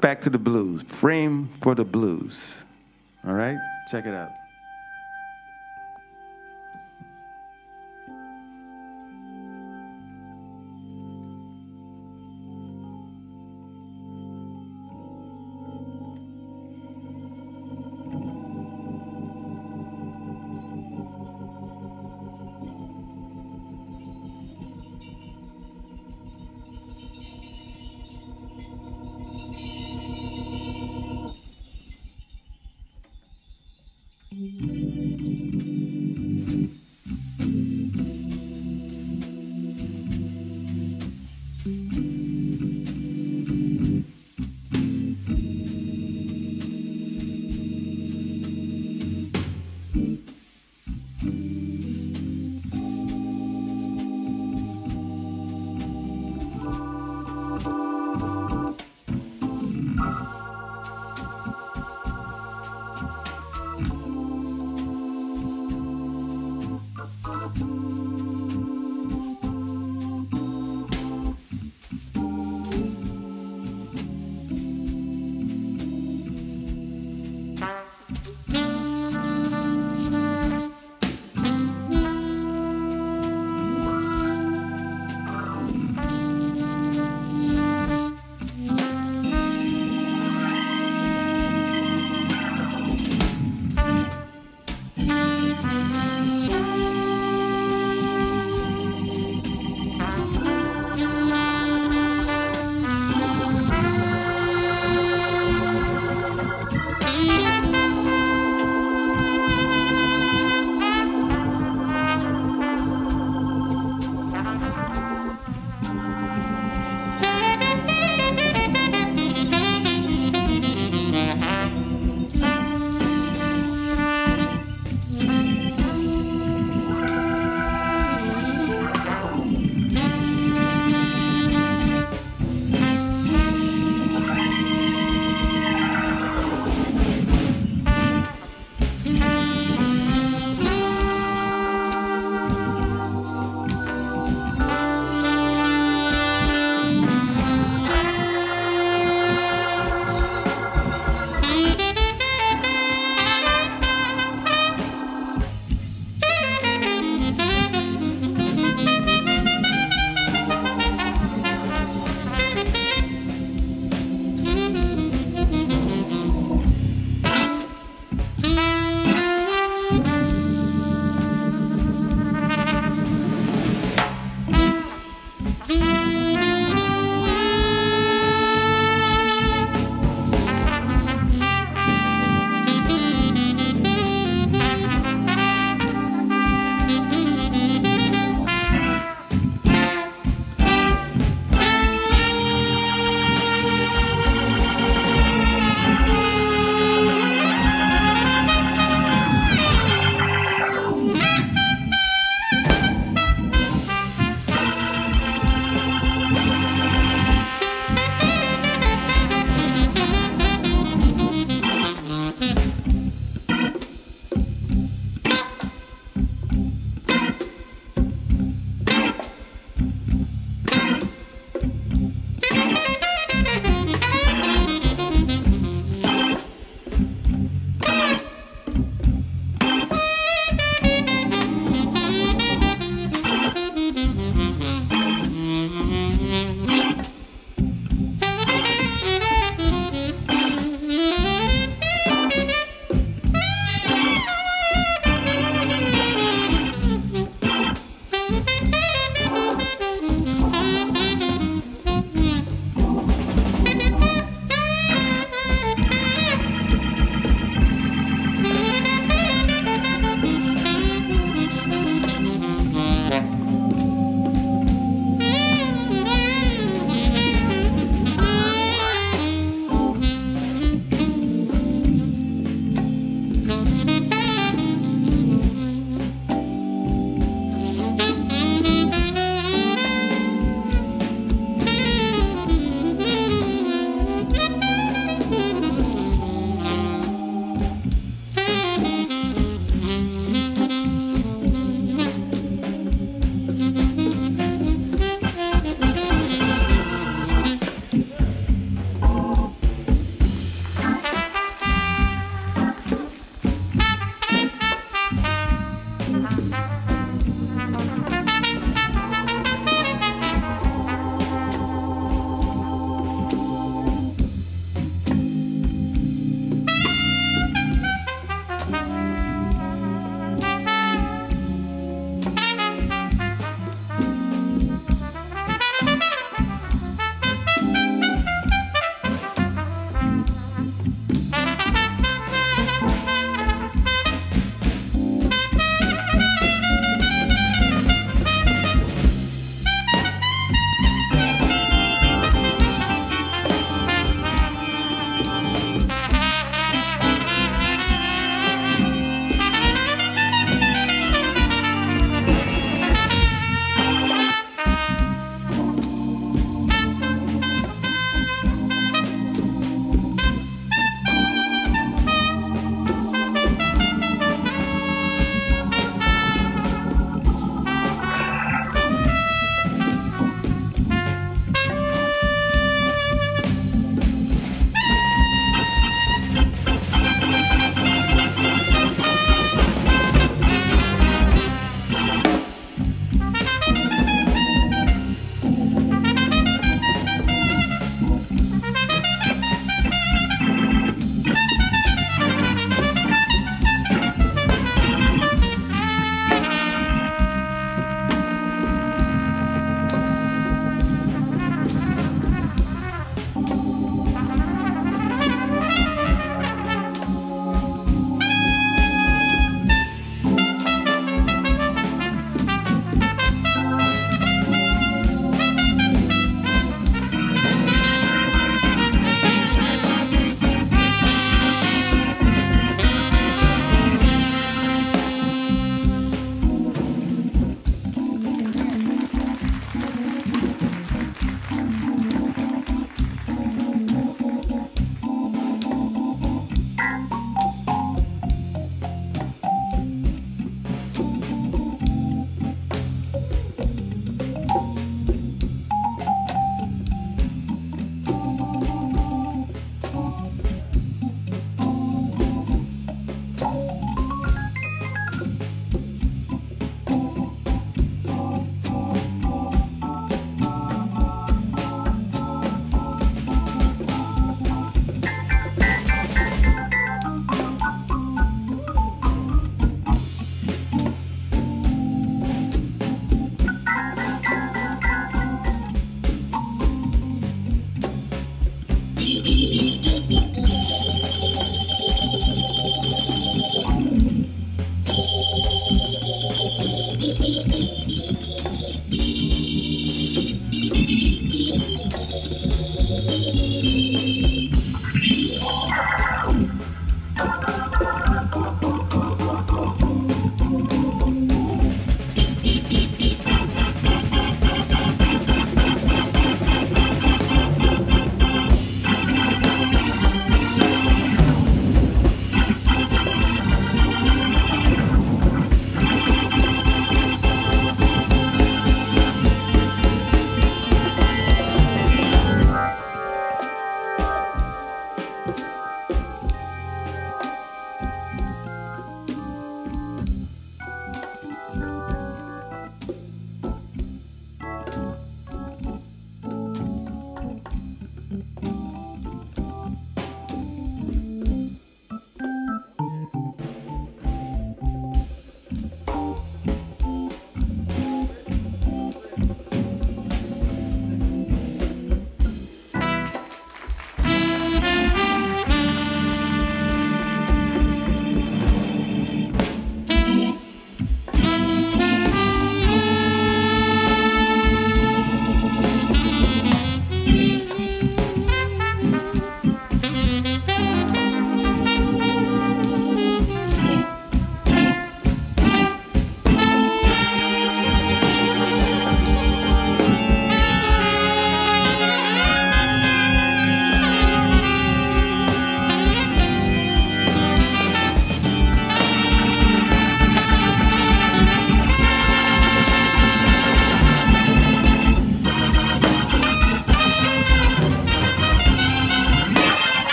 back to the blues. Frame for the blues. All right? Check it out.